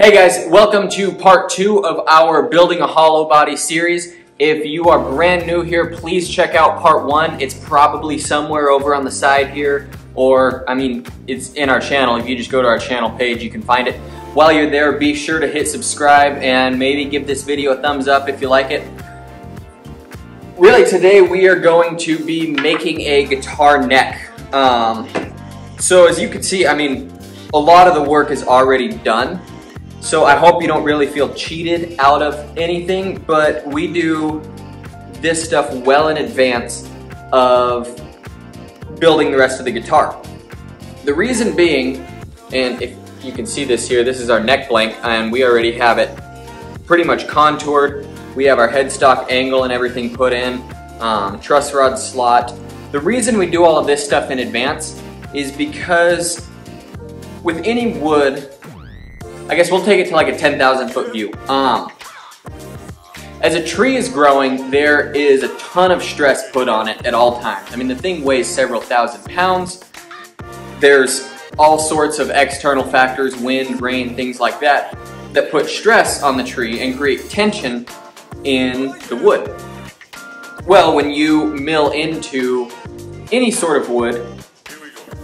Hey guys, welcome to part two of our Building a Hollow Body series. If you are brand new here, please check out part one. It's probably somewhere over on the side here, or I mean, it's in our channel. If you just go to our channel page, you can find it. While you're there, be sure to hit subscribe and maybe give this video a thumbs up if you like it. Really, today we are going to be making a guitar neck. Um, so as you can see, I mean, a lot of the work is already done. So I hope you don't really feel cheated out of anything, but we do this stuff well in advance of building the rest of the guitar. The reason being, and if you can see this here, this is our neck blank, and we already have it pretty much contoured. We have our headstock angle and everything put in, um, truss rod slot. The reason we do all of this stuff in advance is because with any wood, I guess we'll take it to like a 10,000 foot view. Um, as a tree is growing, there is a ton of stress put on it at all times. I mean, the thing weighs several thousand pounds. There's all sorts of external factors, wind, rain, things like that, that put stress on the tree and create tension in the wood. Well, when you mill into any sort of wood,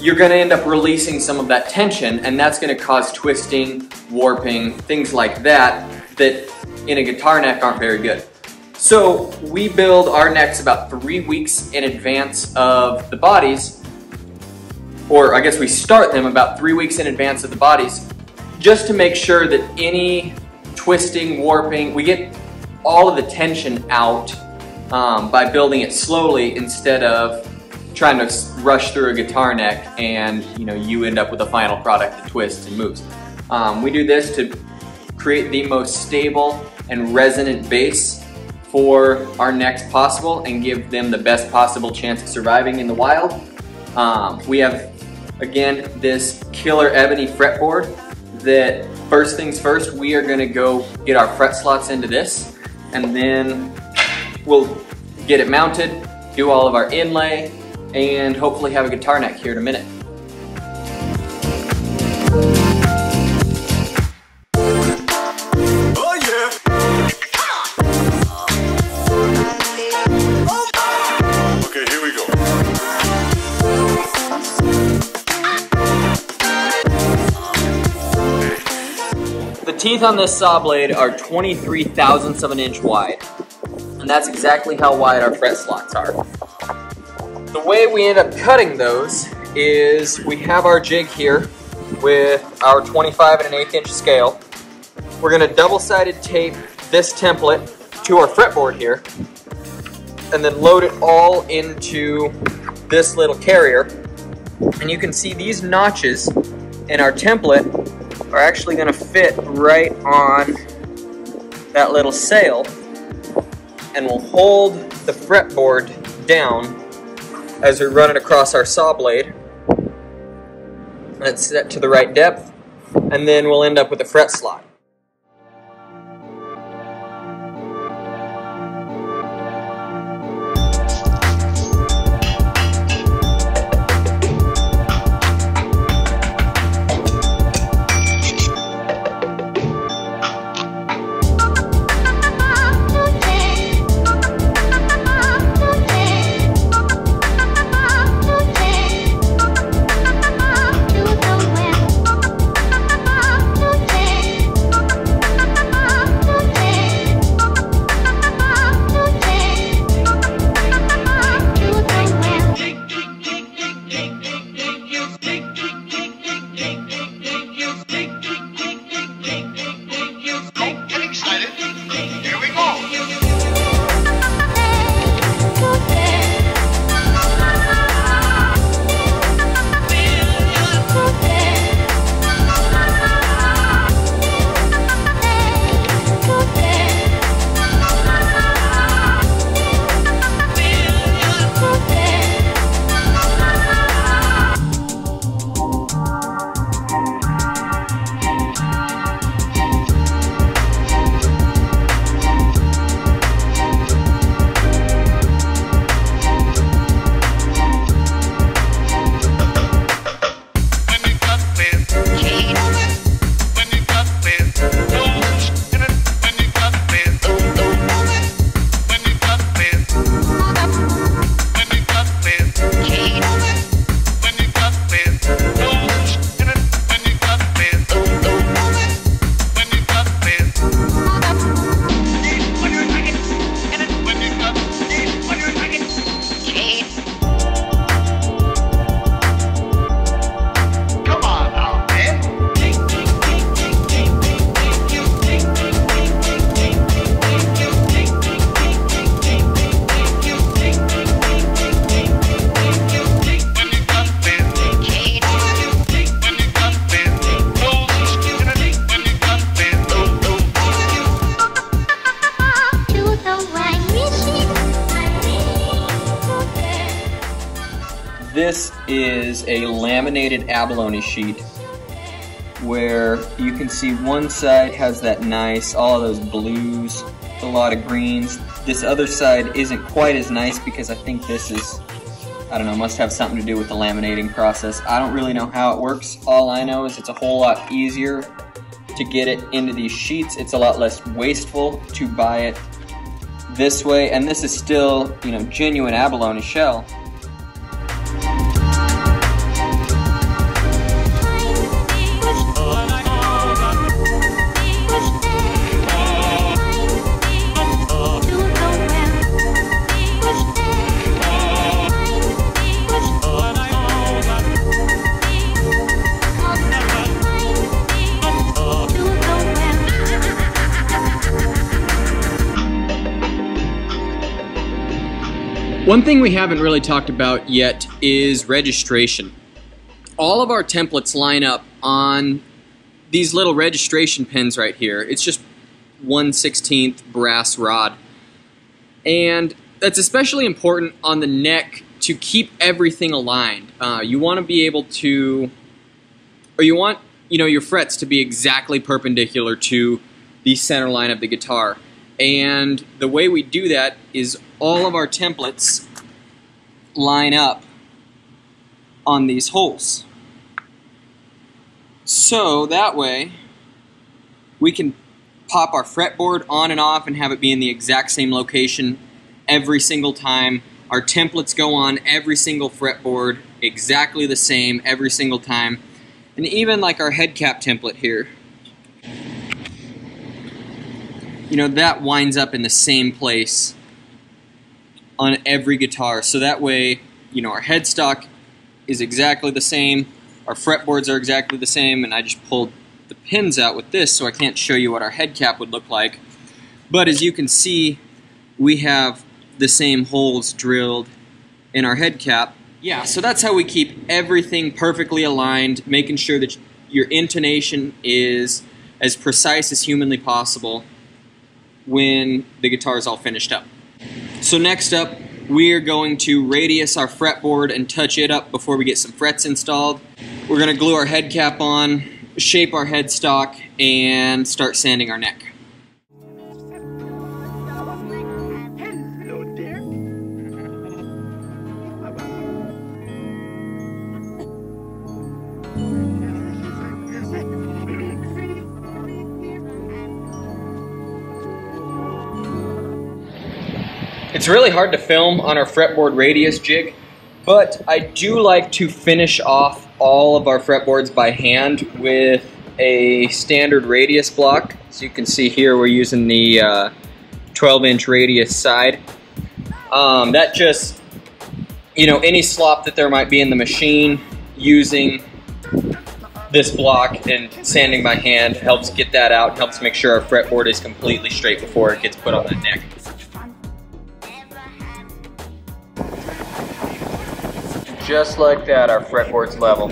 you're to end up releasing some of that tension and that's to cause twisting, warping, things like that that in a guitar neck aren't very good. So we build our necks about three weeks in advance of the bodies, or I guess we start them about three weeks in advance of the bodies, just to make sure that any twisting, warping, we get all of the tension out um, by building it slowly instead of trying to rush through a guitar neck and you know you end up with a final product that twists and moves. Um, we do this to create the most stable and resonant base for our necks possible and give them the best possible chance of surviving in the wild. Um, we have, again, this killer ebony fretboard that first things first, we are gonna go get our fret slots into this and then we'll get it mounted, do all of our inlay, and hopefully have a guitar neck here in a minute. The teeth on this saw blade are 23 thousandths of an inch wide. And that's exactly how wide our fret slots are. The way we end up cutting those is we have our jig here with our 25 and an eighth inch scale. We're gonna double-sided tape this template to our fretboard here and then load it all into this little carrier. And you can see these notches in our template are actually gonna fit right on that little sail and will hold the fretboard down as we run it across our saw blade. That's set to the right depth, and then we'll end up with a fret slot. Is a laminated abalone sheet where you can see one side has that nice, all those blues, a lot of greens. This other side isn't quite as nice because I think this is, I don't know, must have something to do with the laminating process. I don't really know how it works. All I know is it's a whole lot easier to get it into these sheets. It's a lot less wasteful to buy it this way, and this is still, you know, genuine abalone shell. One thing we haven't really talked about yet is registration. All of our templates line up on these little registration pins right here. It's just 1 16th brass rod. And that's especially important on the neck to keep everything aligned. Uh, you want to be able to, or you want you know your frets to be exactly perpendicular to the center line of the guitar. And the way we do that is all of our templates line up on these holes. So that way we can pop our fretboard on and off and have it be in the exact same location every single time. Our templates go on every single fretboard exactly the same every single time. And even like our head cap template here you know, that winds up in the same place on every guitar. So that way, you know, our headstock is exactly the same, our fretboards are exactly the same, and I just pulled the pins out with this so I can't show you what our head cap would look like. But as you can see, we have the same holes drilled in our head cap. Yeah, so that's how we keep everything perfectly aligned, making sure that your intonation is as precise as humanly possible when the guitar is all finished up. So next up, we are going to radius our fretboard and touch it up before we get some frets installed. We're going to glue our head cap on, shape our headstock, and start sanding our neck. Really hard to film on our fretboard radius jig, but I do like to finish off all of our fretboards by hand with a standard radius block. So you can see here we're using the uh, 12 inch radius side. Um, that just, you know, any slop that there might be in the machine using this block and sanding by hand helps get that out, helps make sure our fretboard is completely straight before it gets put on the neck. Just like that, our fretboard's level.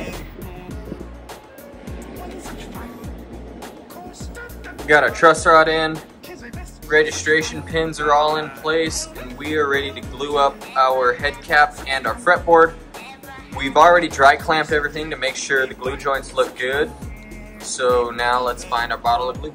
got our truss rod in, registration pins are all in place, and we are ready to glue up our head cap and our fretboard. We've already dry clamped everything to make sure the glue joints look good. So now let's find our bottle of glue.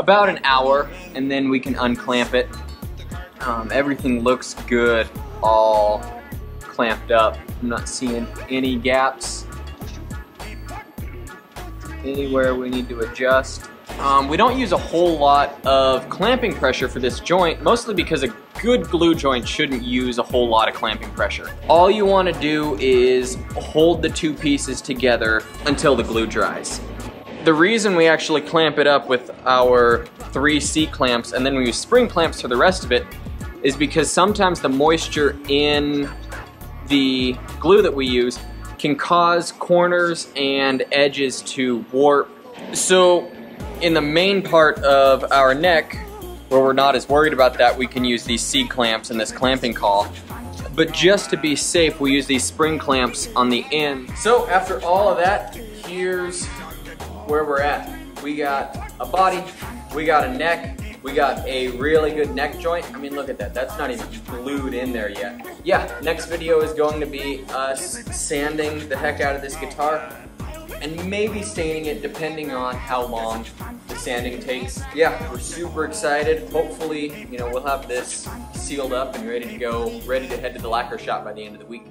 about an hour and then we can unclamp it. Um, everything looks good all clamped up. I'm not seeing any gaps anywhere we need to adjust. Um, we don't use a whole lot of clamping pressure for this joint, mostly because a good glue joint shouldn't use a whole lot of clamping pressure. All you want to do is hold the two pieces together until the glue dries. The reason we actually clamp it up with our three C-clamps and then we use spring clamps for the rest of it is because sometimes the moisture in the glue that we use can cause corners and edges to warp. So in the main part of our neck, where we're not as worried about that, we can use these C-clamps and this clamping caul. But just to be safe, we use these spring clamps on the end. So after all of that, here's where we're at. We got a body, we got a neck, we got a really good neck joint. I mean, look at that. That's not even glued in there yet. Yeah, next video is going to be us sanding the heck out of this guitar and maybe staining it depending on how long the sanding takes. Yeah, we're super excited. Hopefully, you know, we'll have this sealed up and ready to go, ready to head to the lacquer shop by the end of the week.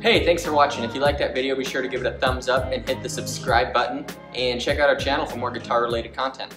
Hey, thanks for watching. If you liked that video, be sure to give it a thumbs up and hit the subscribe button and check out our channel for more guitar related content.